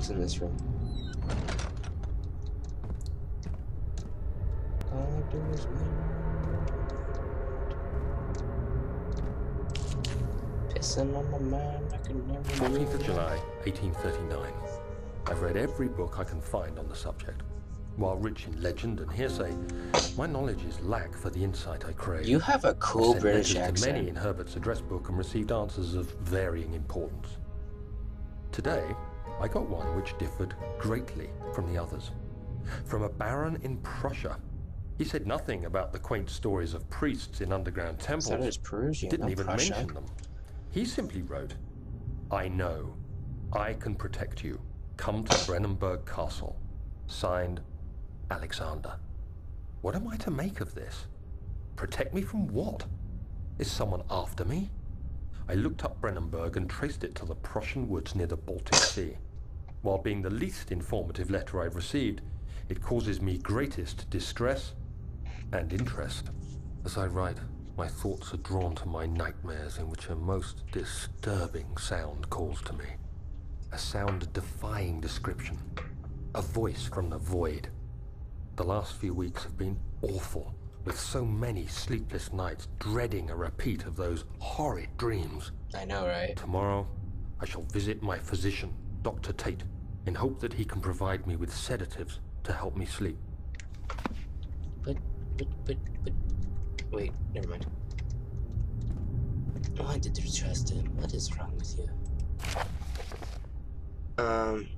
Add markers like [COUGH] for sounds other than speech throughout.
What's in this room? All I do is win. Pissing on my mind, I can never 14th of July, 1839. I've read every book I can find on the subject. While rich in legend and hearsay, my knowledge is lack for the insight I crave. You have a cool sent British to many in Herbert's address book and received answers of varying importance. Today, I got one which differed greatly from the others. From a baron in Prussia. He said nothing about the quaint stories of priests in underground temples. That is Perusian, Didn't even Prussia. mention them. He simply wrote, I know. I can protect you. Come to Brennenburg Castle. Signed, Alexander. What am I to make of this? Protect me from what? Is someone after me? I looked up Brennenburg and traced it to the Prussian woods near the Baltic Sea. While being the least informative letter I've received, it causes me greatest distress and interest. As I write, my thoughts are drawn to my nightmares in which a most disturbing sound calls to me. A sound defying description. A voice from the void. The last few weeks have been awful, with so many sleepless nights dreading a repeat of those horrid dreams. I know, right? Tomorrow, I shall visit my physician, Dr. Tate, in hope that he can provide me with sedatives to help me sleep. But, but, but, but. Wait, never mind. Why did you trust him? What is wrong with you? Um,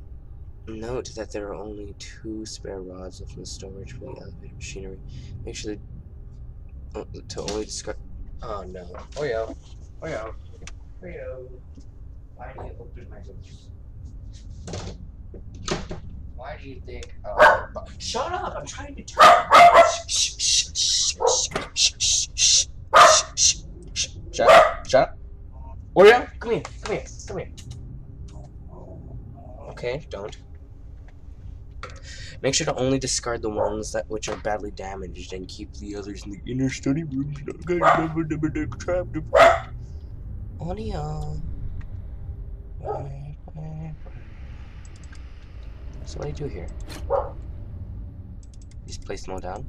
note that there are only two spare rods left in the storage for the elevator machinery. Make sure that, uh, to only discard. Oh no. Oh yeah. Oh yeah. Oh yeah. Why do you open my doors? Why do you think? Uh, shut up! I'm trying to talk. Shh, shh, shh, shh, shh, shh, shh, shh. Shut up! Shut up! Oreo, come here! Come here! Come here! Okay, don't. Make sure to only discard the ones that which are badly damaged and keep the others in the inner study room. Oreo. So what do you do here? Just place them all down.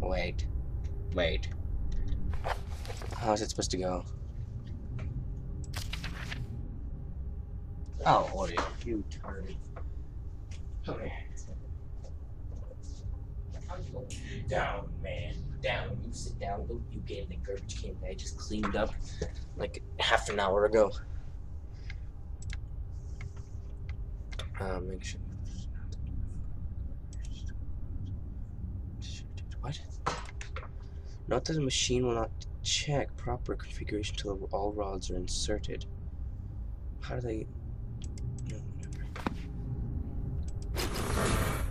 Wait. Wait. How is it supposed to go? Oh, Oreo, you turd. Come here. Down, man. Down. You sit down. Go. You get in the garbage can that I just cleaned up like half an hour ago. Uh, make sure. What? Note that the machine will not check proper configuration until all rods are inserted. How do they?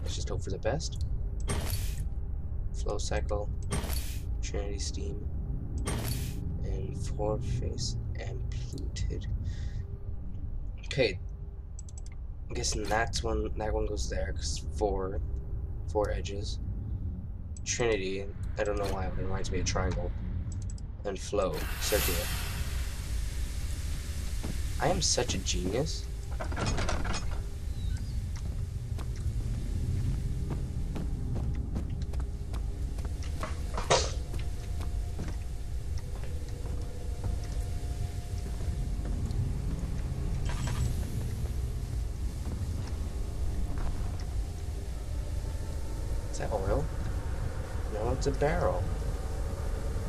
Let's just hope for the best. Flow cycle, Trinity steam, and four face ampluted. Okay, I'm guessing that's one. That one goes there because four, four edges. Trinity, I don't know why, but it reminds me of triangle. And flow, circular. I am such a genius. Is that oil? No, it's a barrel.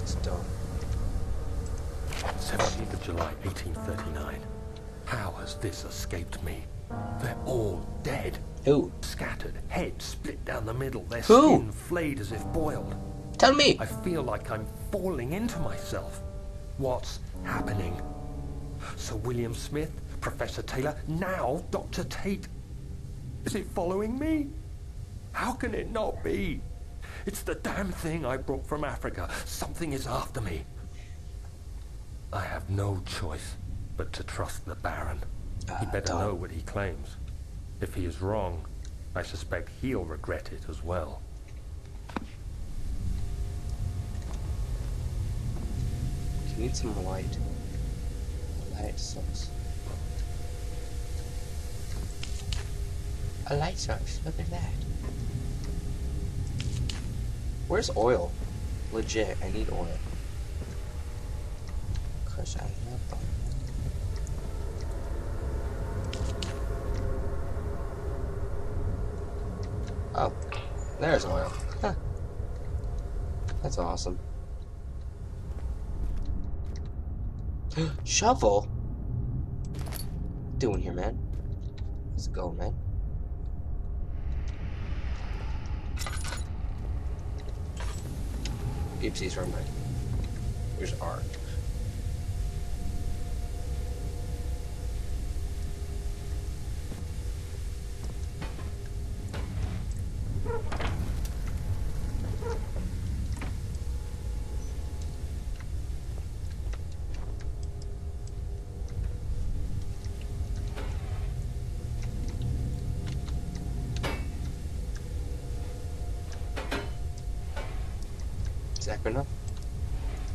It's dumb. 17th of July, 1839. How has this escaped me? They're all dead. Who? Scattered, heads split down the middle, their Who? skin flayed as if boiled. Tell me! I feel like I'm falling into myself. What's happening? Sir William Smith, Professor Taylor, now Dr. Tate. Is it following me? How can it not be? It's the damn thing I brought from Africa. Something is after me. I have no choice but to trust the Baron. He Ah, better Tom. know what he claims. If he is wrong, I suspect he'll regret it as well. Need some light. light source. A light source. Look at that. Where's oil? Legit, I need oil. Cause I have oil. Oh, there's oil. Huh. That's awesome. [GASPS] Shovel? Doing here, man? Let's go, man. Oopsies, wrong way. Here's R. Is that enough?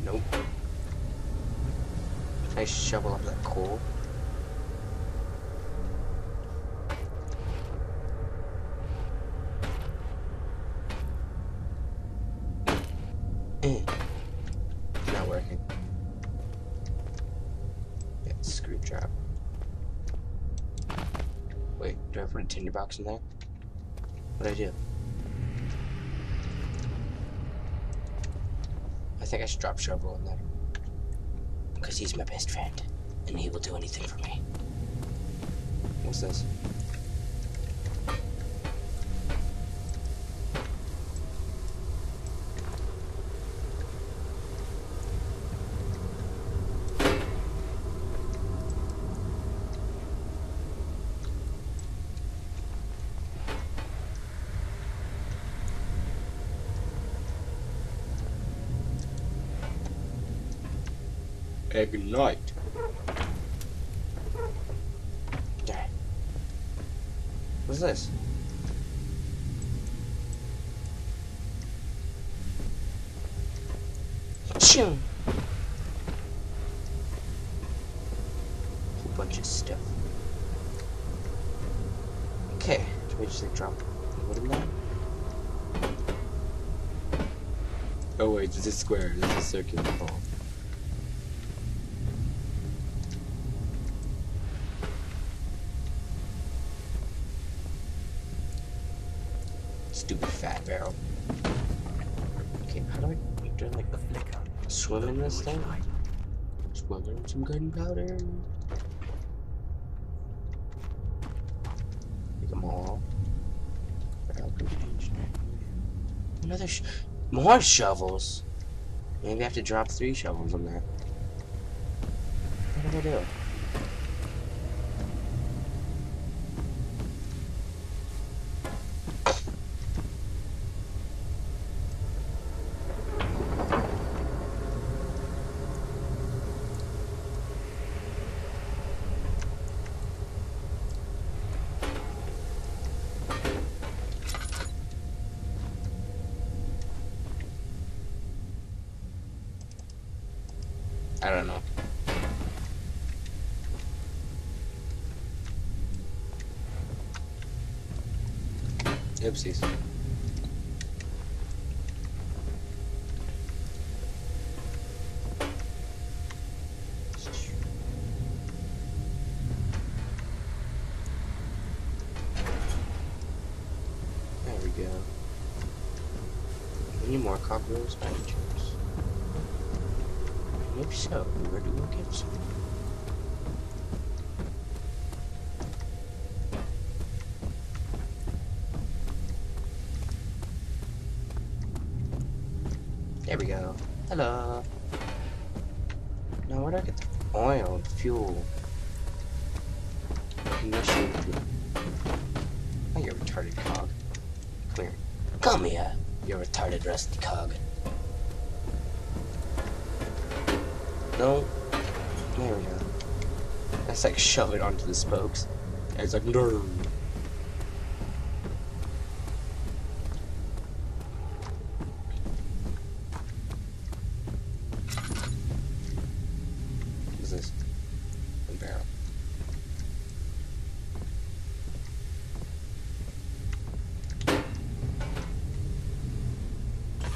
Nope. Can I shovel up that coal? Eh. Not working. Yeah, screwdriver. Wait, do I put a tinder box in there? What do I do? Think I should drop Shovel in there. Because he's my best friend. And he will do anything for me. What's this? Ignite. Okay. What's this? Chum. Whole bunch of stuff. Okay, do we just like drop wood in there? Oh wait, this is square. This is circular. Oh. Stupid fat barrel. Okay, how do I do like The flicker. swim in this thing? Swim in some gunpowder. Make them all. Another sh more shovels. Maybe I have to drop three shovels in there. What do I do? I don't know. Oopsies. There we go. Any more cockroaches by any chance? So, where do we get some? There we go. Hello. Now where do I get the oil and fuel? Ignition. Oh, you retarded cog. Here. Come here, you retarded rusty cog. No. There we go. That's like shove it onto the spokes. And it's like? A.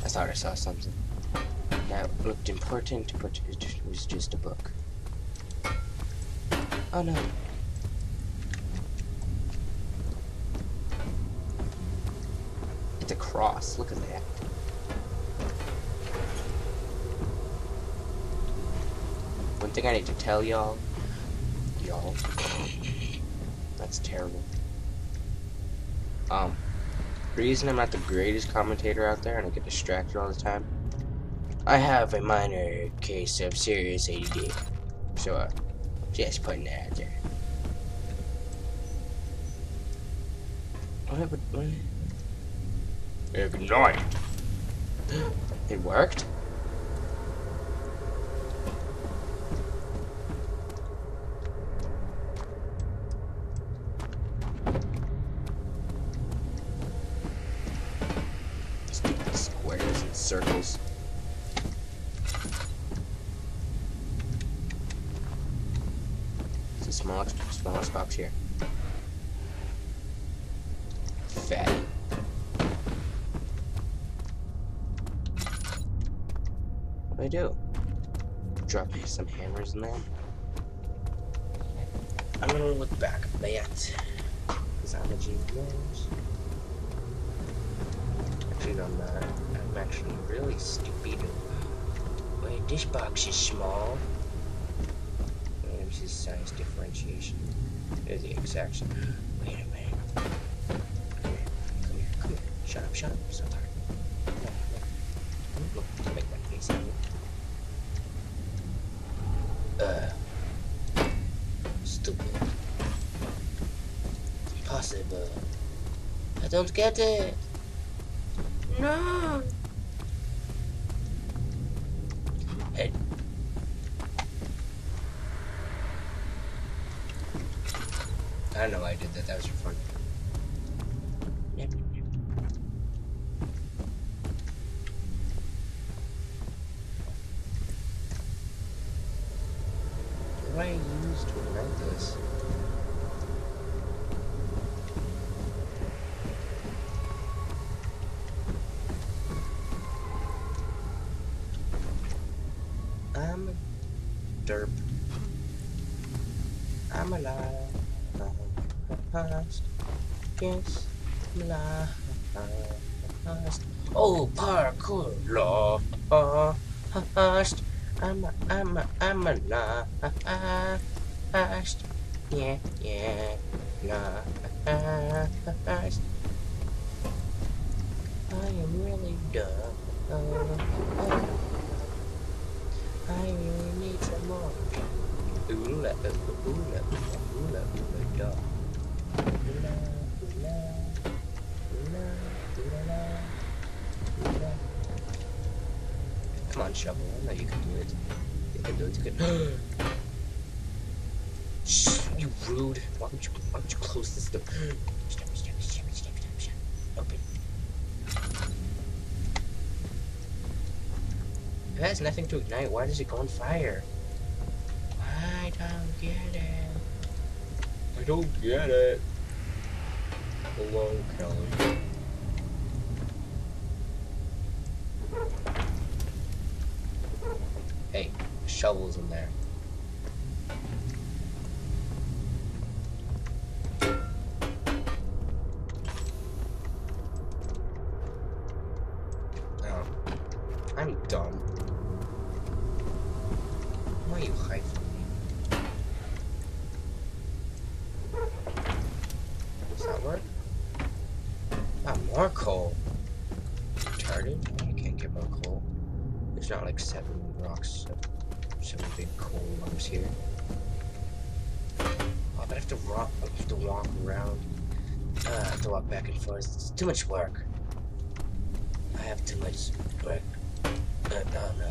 I thought I saw something. That looked important, but it was just a book. Oh no. It's a cross. Look at that. One thing I need to tell y'all. Y'all. [COUGHS] That's terrible. Um, reason I'm not the greatest commentator out there and I get distracted all the time. I have a minor case of serious ADD. So, uh, just putting that out there. What happened? What? Ignite! [GASPS] It worked? Squares and circles. It's the smallest, smallest box here. What do I do? Drop some hammers in there. I'm gonna look back at. Because I'm a genius. Actually, I'm not. I'm actually really stupid. Wait, this box is small. There's his size differentiation. There's the exact. Wait a minute. Come here, come here. Shut up, shut up. So tired. Look, look. Look, make that face me. Uh. Stupid. Impossible. I don't get it. No. Hey. I don't know why I did that. That was for fun. Yep. What do I use to ignite this? I'm a derp. I'm alive. Yes, I'm. Lost. Oh, parkour lost. I'm a, I'm a, I'm a lost. Yeah, yeah, lost. I am really dumb. I really need some more. Ooh la, ooh la, ooh la, ooh la, da. Ooh la, ooh la, ooh la, ooh la, la, ooh la. Come on, shovel. I know you can do it. You can do it. You can. [GASPS] You rude. Why don't you, why don't you close this door? [GASPS] Open. It has nothing to ignite, why does it go on fire? I don't get it. Don't get it. Hello, Kelly. Hey, shovels in there. Oh, I'm dumb. Why are you hiding from me? Does that work? Ah, more coal. Retarded? I can't get more coal. There's not like seven rocks, seven big coal lumps here. Oh, I have to walk. I have to walk around. Uh, I have to walk back and forth. It's too much work. I have too much work. Uh, no, no,